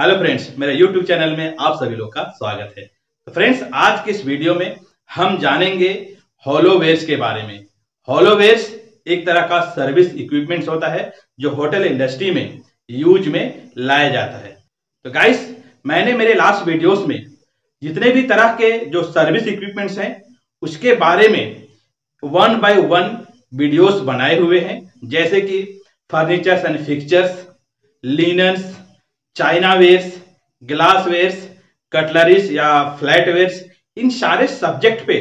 Hello friends मेरे YouTube channel में आप सभी लोग का स्वागत है। तो फ्रेंड्स आज के इस वीडियो में हम जानेंगे हॉलोवेयर्स के बारे में। हॉलोवेयर्स एक तरह का सर्विस इक्विपमेंट्स होता है, जो होटल इंडस्ट्री में यूज़ में लाया जाता है। तो गाइस मैंने मेरे लास्ट वीडियोस में जितने भी तरह के जो सर्विस इक्विपमेंट्स हैं, उसके बारे में वन बाय वन वीडियोस बनाए हुए हैं, जैसे कि furnitures and fixtures linens china wares, glass wares, cutleries या फ्लैट वेयर्स, इन सारे सब्जेक्ट पे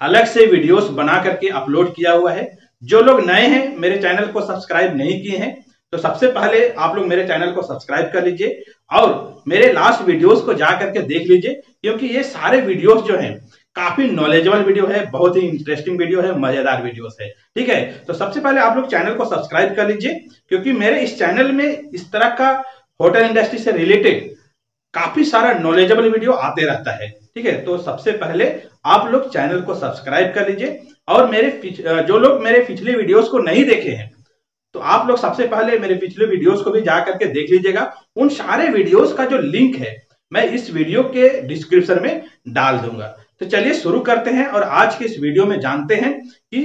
अलग से वीडियोस बना करके अपलोड किया हुआ है। जो लोग नए हैं, मेरे चैनल को सब्सक्राइब नहीं किए हैं तो सबसे पहले आप लोग मेरे चैनल को सब्सक्राइब कर लीजिए और मेरे लास्ट वीडियोस को जा करके देख लीजिए, क्योंकि ये सारे वीडियोस जो हैं, काफ़ी नॉलेजेबल वीडियो है, बहुत ही इंटरेस्टिंग वीडियो है, मज़ेदार वीडियो है। ठीक है? तो सबसे पहले आप लोग चैनल को सब्सक्राइब कर लीजिए, क्योंकि मेरे इस चैनल में इस तरह का होटल इंडस्ट्री से रिलेटेड काफ़ी सारा नॉलेजेबल वीडियो आते रहता है, ठीक है? तो सबसे पहले आप लोग चैनल को सब्सक्राइब कर लीजिए और मेरे जो लोग मेरे पिछले वीडियोस को नहीं देखे हैं तो आप लोग सबसे पहले मेरे पिछले वीडियोस को भी जा करके देख लीजिएगा। उन सारे वीडियोस का जो लिंक है, मैं इस वीडियो के डिस्क्रिप्शन में डाल दूँगा। तो चलिए शुरू करते हैं और आज के इस वीडियो में जानते हैं कि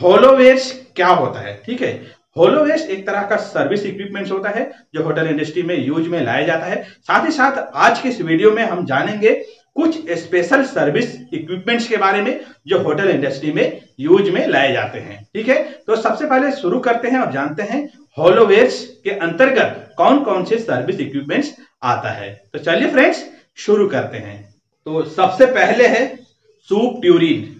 होलोवेयर्स क्या होता है, ठीक है? होलोवेस्ट एक तरह का सर्विस इक्विपमेंट होता है, जो होटल इंडस्ट्री में यूज़ में लाया जाता है। साथ ही साथ आज के इस वीडियो में हम जानेंगे कुछ स्पेशल सर्विस इक्विपमेंट्स के बारे में, जो होटल इंडस्ट्री में यूज़ में लाए जाते हैं। ठीक है? तो सबसे पहले शुरू करते हैं और जानते हैं होलोवेयर्स के अंतर्गत कौन कौन से सर्विस इक्विपमेंट्स आता है। तो चलिए फ्रेंड्स शुरू करते हैं। तो सबसे पहले है सूप ट्यूरिन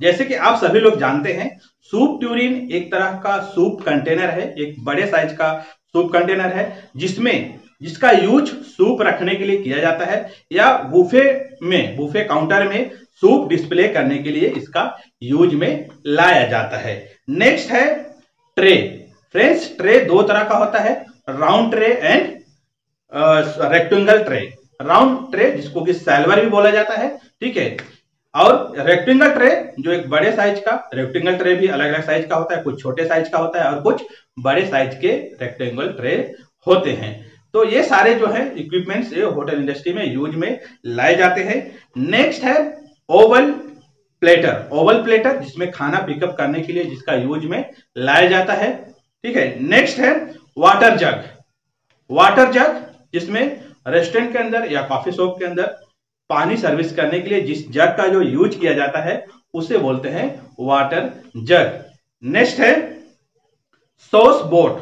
जैसे कि आप सभी लोग जानते हैं, सूप ट्यूरिन एक तरह का सूप कंटेनर है, एक बड़े साइज़ का सूप कंटेनर है, जिसमें, जिसका यूज़ सूप रखने के लिए किया जाता है या बुफे में बुफे काउंटर में सूप डिस्प्ले करने के लिए इसका यूज़ में लाया जाता है। नेक्स्ट है ट्रे फ्रेंड्स ट्रे दो तरह का होता है round tray and rectangle tray round tray जिसको कि सैलवर भी बोला जाता है, ठीक है? और रेक्टेंगल ट्रे जो एक बड़े साइज़ का रेक्टेंगल ट्रे भी अलग अलग साइज़ का होता है, कुछ छोटे साइज़ का होता है और कुछ बड़े साइज़ के रेक्टेंगल ट्रे होते हैं। तो ये सारे जो है इक्विपमेंट्स ये होटल इंडस्ट्री में यूज़ में लाए जाते हैं। नेक्स्ट है ओवल प्लेटर ओवल प्लेटर जिसमें खाना पिकअप करने के लिए जिसका यूज़ में लाया जाता है। ठीक है? नेक्स्ट है वाटर जग वाटर जग जिसमें रेस्टोरेंट के अंदर या कॉफ़ी शॉप के अंदर पानी सर्विस करने के लिए जिस जग का जो यूज़ किया जाता है, उसे बोलते हैं वाटर जग। नेक्स्ट है सोस बोट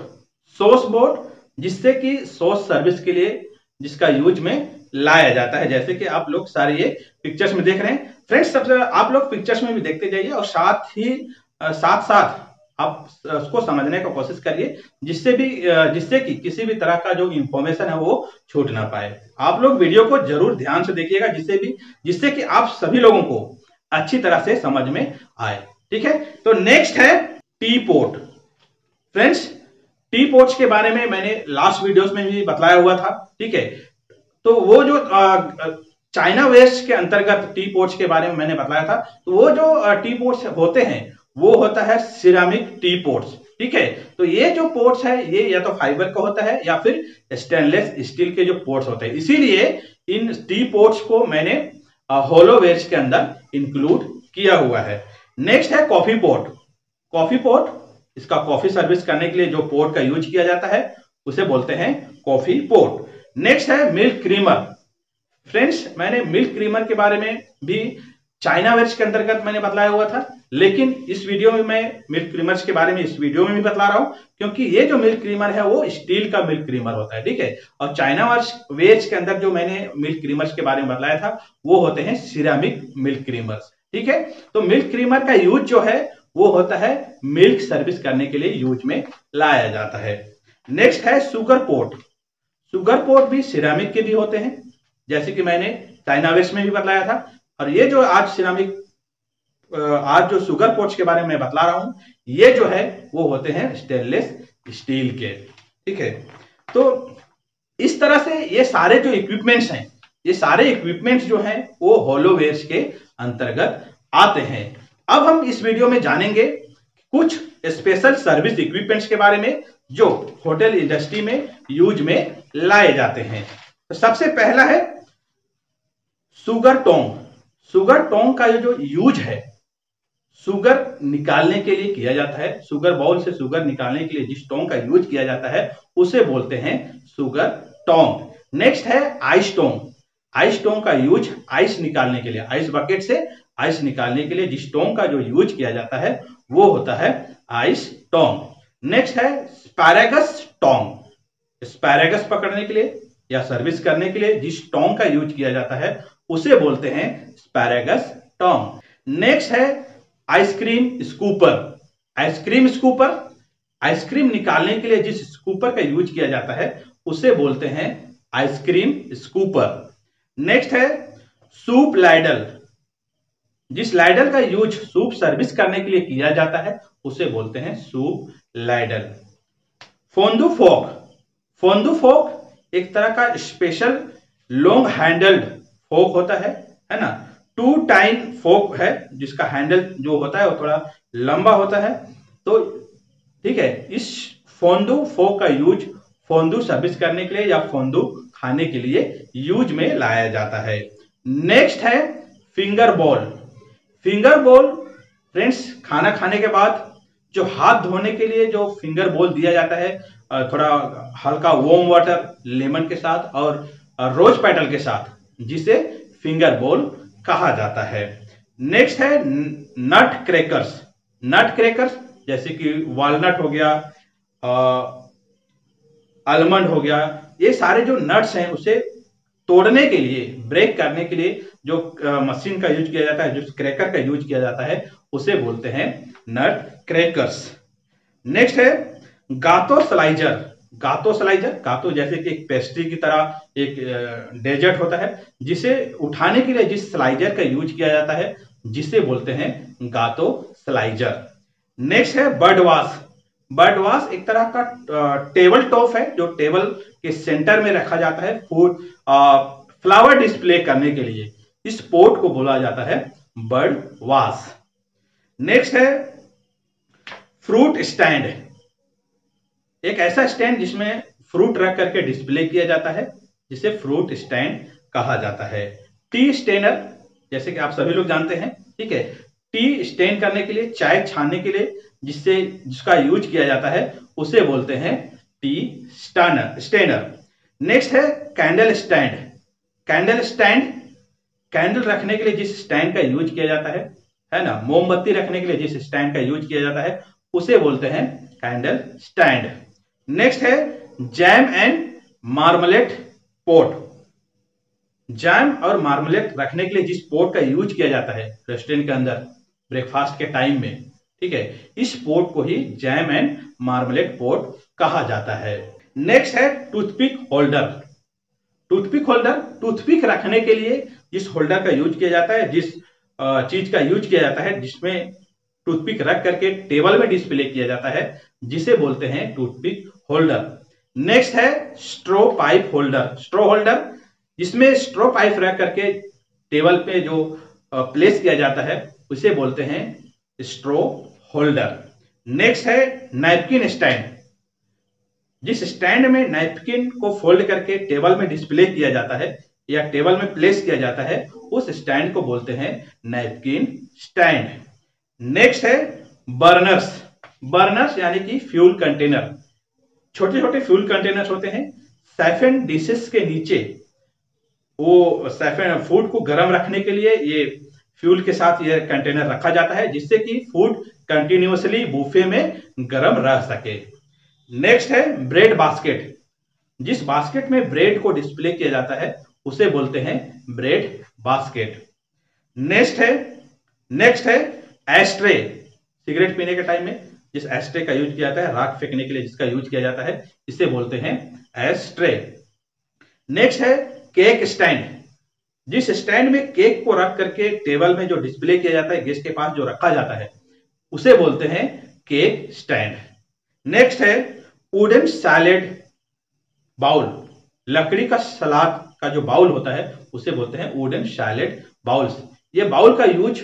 सोस बोट जिससे कि सोस सर्विस के लिए जिसका यूज़ में लाया जाता है। जैसे कि आप लोग सारे ये पिक्चर्स में देख रहे हैं। फ्रेंड्स सबसे आप लोग पिक्चर्स में भी देखते जाइए और साथ ही साथ साथ आप उसको समझने का कोशिश करिए, जिससे भी जिससे कि किसी भी तरह का जो इंफॉर्मेशन है वो छूट ना पाए। आप लोग वीडियो को ज़रूर ध्यान से देखिएगा, जिससे भी, जिससे कि आप सभी लोगों को अच्छी तरह से समझ में आए। ठीक है? तो नेक्स्ट है tea pot friends tea pots के बारे में मैंने लास्ट वीडियोस में भी बतलाया हुआ था। ठीक है? तो वो जो चाइना वेस्ट के अंतर्गत टी पोर्ट्स के बारे में मैंने बताया था तो वो जो टी पोर्ट्स होते हैं वो होता है सिरामिक टी पोर्ट्स ठीक है? तो ये जो पोर्ट्स है, ये या तो फाइबर का होता है या फिर स्टेनलेस स्टील के जो पोर्ट्स होते हैं। इसीलिए इन टी पोर्ट्स को मैंने होलोवेयर्स के अंदर इंक्लूड किया हुआ है। नेक्स्ट है कॉफ़ी पोर्ट कॉफ़ी पोर्ट इसका कॉफ़ी सर्विस करने के लिए जो पोर्ट का यूज़ किया जाता है, उसे बोलते हैं कॉफ़ी पोर्ट नेक्स्ट है मिल्क क्रीमर फ्रेंड्स मैंने मिल्क क्रीमर के बारे में भी चाइना वेज के अंतर्गत मैंने बतलाया हुआ था, लेकिन इस वीडियो में मैं मिल्क क्रीमर्स के बारे में इस वीडियो में भी बतला रहा हूँ, क्योंकि ये जो मिल्क क्रीमर है, वो स्टील का मिल्क क्रीमर होता है, ठीक है? और चाइना वर्ष वेज के अंदर जो मैंने मिल्क क्रीमर्स के बारे में बतलाया था, वो होते हैं सिरामिक मिल्क क्रीमर्स, ठीक है? तो मिल्क क्रीमर का यूज़ जो है, वो होता है मिल्क सर्विस करने के लिए यूज़ में लाया जाता है। नेक्स्ट है सुगर पोर्ट सुगर पोर्ट भी सिरामिक के भी होते हैं, जैसे कि मैंने चाइना वेस्ट में भी बताया था और ये जो आज सिरामिक आज जो सुगर पोर्ट्स के बारे में बतला रहा हूँ, ये जो है, वो होते हैं स्टेनलेस स्टील के, ठीक है? तो इस तरह से ये सारे जो इक्विपमेंट्स हैं, ये सारे इक्विपमेंट्स जो हैं, वो होलोवेयर्स के अंतर्गत आते हैं। अब हम इस वीडियो में जानेंगे कुछ स्पेशल सर्विस इक्विपमेंट्स के बारे में, जो होटल इंडस्ट्री में यूज़ में लाए जाते हैं। तो सबसे पहला है सुगर टोंग सुगर टोंग का जो यूज़ है, सुगर निकालने के लिए किया जाता है, सुगर बाउल से सुगर निकालने के लिए जिस टोंग का यूज़ किया जाता है, उसे बोलते हैं सुगर टोंग नेक्स्ट है आइस टोंग आइस टोंग का यूज़ आइस निकालने के लिए, आइस बकेट से आइस निकालने के लिए जिस टोंग का जो यूज़ किया जाता है, वो होता है आइस टोंग नेक्स्ट है स्पैरागस टोंग स्पैरागस पकड़ने के लिए या सर्विस करने के लिए जिस टोंग का यूज़ किया जाता है उसे बोलते हैं स्पैरागस टोंग नेक्स्ट है ice cream scooper. Ice cream scooper, ice cream निकालने के लिए जिस स्कूपर का यूज़ किया जाता है, उसे बोलते हैं आइसक्रीम स्कूपर। नेक्स्ट है सूप लाइडल। जिस लाइडल का यूज़ सूप सर्विस करने के लिए किया जाता है, उसे बोलते हैं soup ladle. Fondue fork. Fondue fork एक तरह का स्पेशल लॉन्ग हैंडल्ड फोक होता है है ना? टू टाइम फोक है, जिसका हैंडल जो होता है वो थोड़ा लंबा होता है। तो ठीक है, इस फोंदू फोक का यूज़ फोंदू सर्विस करने के लिए या फोंदू खाने के लिए यूज़ में लाया जाता है। नेक्स्ट है finger bowl. Finger bowl, friends, खाना खाने के बाद जो हाथ धोने के लिए जो फिंगर बॉल दिया जाता है थोड़ा हल्का वॉर्म वाटर लेमन के साथ और रोज पेटल के साथ। जिसे फिंगर बोल कहा जाता है। नेक्स्ट है नट क्रैकर्स नट क्रैकर्स जैसे कि वालनट हो गया आलमंड हो गया, ये सारे जो नट्स हैं, उसे तोड़ने के लिए ब्रेक करने के लिए जो मशीन का यूज़ किया जाता है, जो क्रैकर का यूज़ किया जाता है, उसे बोलते हैं नट क्रैकर्स नेक्स्ट है गातो स्लाइजर गातो स्लाइजर गातो जैसे कि एक पेस्ट्री की तरह एक डेजर्ट होता है, जिसे उठाने के लिए जिस स्लाइजर का यूज़ किया जाता है, जिसे बोलते हैं गातो स्लाइजर। नेक्स्ट है बर्ड वॉश बर्ड वॉश एक तरह का टेबल टॉप है, जो टेबल के सेंटर में रखा जाता है फ़ूड फ्लावर डिस्प्ले करने के लिए। इस पोर्ट को बोला जाता है बर्ड वॉश नेक्स्ट है फ्रूट स्टैंड। एक ऐसा स्टैंड जिसमें फ्रूट रख करके डिस्प्ले किया जाता है, जिसे फ्रूट स्टैंड कहा जाता है। टी स्टेनर जैसे कि आप सभी लोग जानते हैं, ठीक है? टी स्टेन करने के लिए, चाय छानने के लिए, जिससे, जिसका यूज़ किया जाता है, उसे बोलते हैं टी स्टैनर स्टेनर नेक्स्ट है candle stand candle stand candle रखने के लिए जिस स्टैंड का यूज़ किया जाता है है ना? मोमबत्ती रखने के लिए जिस स्टैंड का यूज़ किया जाता है, उसे बोलते हैं कैंडल स्टैंड नेक्स्ट है jam and marmalade pot jam और मार्मलेट रखने के लिए जिस पोट का यूज़ किया जाता है रेस्टोरेंट के अंदर ब्रेकफास्ट के टाइम में, ठीक है? इस पोट को ही जैम एंड मार्मलेट पोट कहा जाता है। नेक्स्ट है toothpick holder toothpick holder toothpick रखने के लिए जिस होल्डर का यूज़ किया जाता है, जिस चीज़ का यूज़ किया जाता है, जिसमें टूथपिक रख करके टेबल में डिस्प्ले किया जाता है, जिसे बोलते हैं टूथपिक होल्डर नेक्स्ट है straw pipe holder straw holder जिसमें स्ट्रो पाइप रख करके टेबल पे जो प्लेस किया जाता है, उसे बोलते हैं स्ट्रो होल्डर नेक्स्ट है नैपकिन स्टैंड जिस स्टैंड में नैपकिन को फोल्ड करके टेबल में डिस्प्ले किया जाता है, या टेबल में प्लेस किया जाता है, उस स्टैंड को बोलते हैं नैपकिन स्टैंड नेक्स्ट है बर्नर्स बर्नर्स यानी कि फ्यूल कंटेनर छोटे छोटे फ्यूल कंटेनर्स होते हैं। सैफन डिशेस के नीचे, वो सैफन फ़ूड को गर्म रखने के लिए ये फ्यूल के साथ ये कंटेनर रखा जाता है, जिससे कि फ़ूड कंटिन्यूसली बूफे में गर्म रह सके। नेक्स्ट है ब्रेड बास्केट जिस बास्केट में ब्रेड को डिस्प्ले किया जाता है, उसे बोलते हैं ब्रेड बास्केट नेक्स्ट है नेक्स्ट है एस्ट्रे सिगरेट पीने के टाइम में जिस एस्ट्रे का यूज़ किया जाता है, राख फेंकने के लिए जिसका यूज़ किया जाता है, इसे बोलते हैं एस्ट्रे। नेक्स्ट है केक स्टैंड जिस स्टैंड में केक को रख करके टेबल में जो डिस्प्ले किया जाता है गेस्ट के पास जो रखा जाता है, उसे बोलते हैं केक स्टैंड नेक्स्ट है वुडन सैलेड बाउल लकड़ी का सलाद का जो बाउल होता है, उसे बोलते हैं वुडन सैलेड बाउल्स ये बाउल का यूज़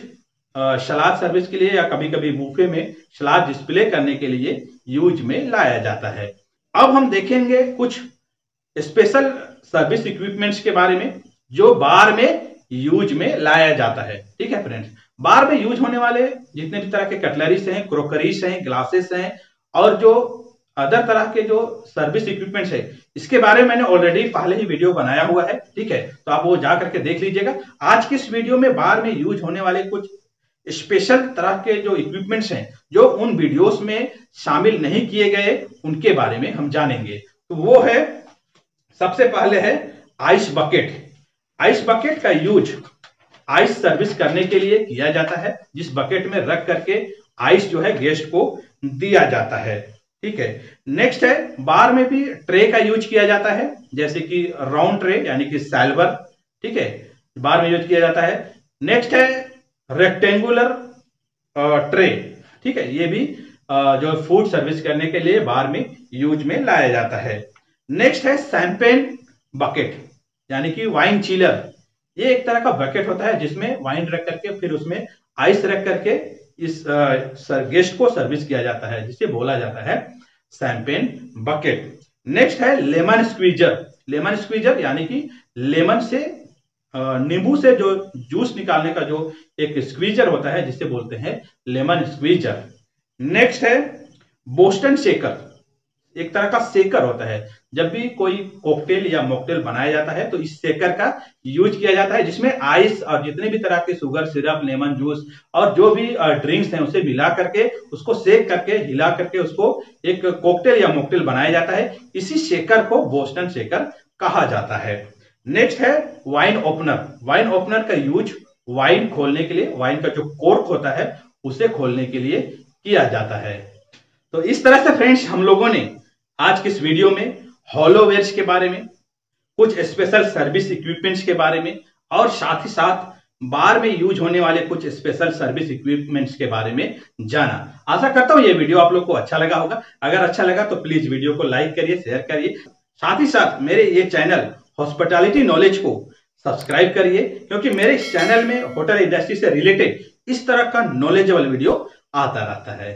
सलाद सर्विस के लिए या कभी कभी बूफे में सलाद डिस्प्ले करने के लिए यूज़ में लाया जाता है। अब हम देखेंगे कुछ स्पेशल सर्विस इक्विपमेंट्स के बारे में जो बार में यूज़ में लाया जाता है। ठीक है फ्रेंड्स बार में यूज़ होने वाले जितने भी तरह के कटलरीज हैं क्रोकरीज हैं ग्लासेस हैं और जो अदर तरह के जो सर्विस इक्विपमेंट्स है, इसके बारे में मैंने ऑलरेडी पहले ही वीडियो बनाया हुआ है। ठीक है? तो आप वो जा करके देख लीजिएगा। आज की इस वीडियो में बार में यूज़ होने वाले कुछ स्पेशल तरह के जो इक्विपमेंट्स हैं, जो उन वीडियोस में शामिल नहीं किए गए, उनके बारे में हम जानेंगे। तो वो है, सबसे पहले है आइस बकेट आइस बकेट का यूज़ आइस सर्विस करने के लिए किया जाता है, जिस बकेट में रख करके आइस जो है गेस्ट को दिया जाता है। ठीक है? नेक्स्ट है, बार में भी ट्रे का यूज़ किया जाता है, जैसे कि राउंड ट्रे यानी कि सैल्वर ठीक है? बार में यूज़ किया जाता है। नेक्स्ट है रेक्टेंगुलर ट्रे ठीक है, ये भी जो फ़ूड सर्विस करने के लिए बार में यूज़ में लाया जाता है। नेक्स्ट है सैंपेन बकेट यानी कि वाइन चीलर ये एक तरह का बकेट होता है, जिसमें वाइन रख करके, फिर उसमें आइस रख करके इस गेस्ट को सर्विस किया जाता है, जिसे बोला जाता है सैंपेन बकेट नेक्स्ट है लेमन स्क्वीजर लेमन स्क्वीजर यानी कि लेमन से नींबू से जो जूस निकालने का जो एक स्क्वीजर होता है, जिसे बोलते हैं लेमन स्क्वीजर नेक्स्ट है बोस्टन शेकर एक तरह का सेकर होता है। जब भी कोई कॉकटेल या मॉकटेल बनाया जाता है तो इस शेकर का यूज़ किया जाता है, जिसमें आइस और जितने भी तरह के शुगर सिरप लेमन जूस और जो भी ड्रिंक्स हैं, उसे मिला करके, उसको सेक करके, हिला करके, उसको एक कॉकटेल या मॉकटेल बनाया जाता है। इसी शेकर को बोस्टन शेकर कहा जाता है। नेक्स्ट है वाइन ओपनर वाइन ओपनर का यूज़ वाइन खोलने के लिए वाइन का जो कोर्क होता है, उसे खोलने के लिए किया जाता है। तो इस तरह से फ्रेंड्स हम लोगों ने आज के इस वीडियो में हॉलोवेयर्स के बारे में, कुछ स्पेशल सर्विस इक्विपमेंट्स के बारे में, और साथ ही साथ बार में यूज़ होने वाले कुछ स्पेशल सर्विस इक्विपमेंट्स के बारे में जाना। आशा करता हूँ ये वीडियो आप लोग को अच्छा लगा होगा। अगर अच्छा लगा तो प्लीज़ वीडियो को लाइक करिए शेयर करिए। साथ ही साथ मेरे ये चैनल हॉस्पिटैलिटी नॉलेज को सब्सक्राइब करिए, क्योंकि मेरे इस चैनल में होटल इंडस्ट्री से रिलेटेड इस तरह का नॉलेजेबल वीडियो आता रहता है।